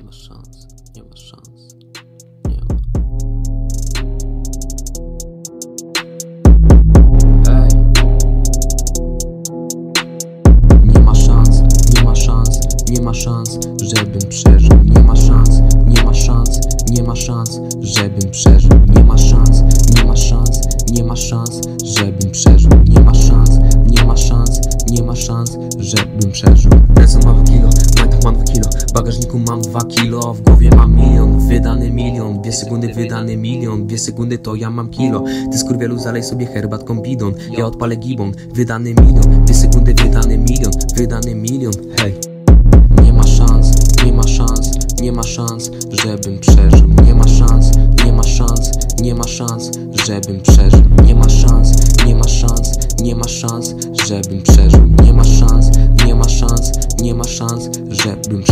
Nie ma szans, nie ma szans. Nie ma. Ej. Nie ma szans, nie ma szans, nie ma szans, żebym przeżył. Nie ma szans, nie ma szans, nie ma szans, żebym przeżył. Nie ma szans, nie ma szans, nie ma szans, żebym przeżył. Nie ma szans, nie ma szans, nie ma szans, żebym przeżył. Mam 2 kilo, w bagażniku mam 2 kilo, w głowie mam milion, wydany milion, dwie sekundy wydany milion, dwie sekundy to ja mam kilo. Ty skurwielu zalej sobie herbatką bidon, ja odpalę gibon, wydany milion, dwie sekundy wydany milion, wydany milion, hej. Nie ma szans, nie ma szans, nie ma szans, żebym przeżył. Nie ma szans, nie ma szans, nie ma szans, żebym przeżył. Nie ma szans, nie ma szans, nie ma szans, żebym przeżył. Nie ma szans, nie ma szans, nie ma szans, żebym przeżył.